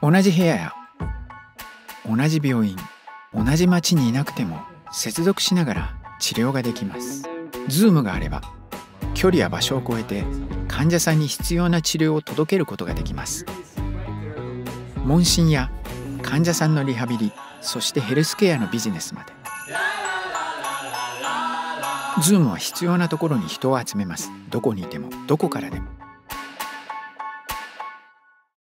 同じ部屋や。同じ病院。同じ町にいなくても接続しながら治療ができます。Zoom があれば距離や場所を超えて患者さんに必要な治療を届けることができます。問診や患者さんのリハビリそしてヘルスケアのビジネスまで。Zoom は必要なところに人を集めます。どこにいてもどこからでも。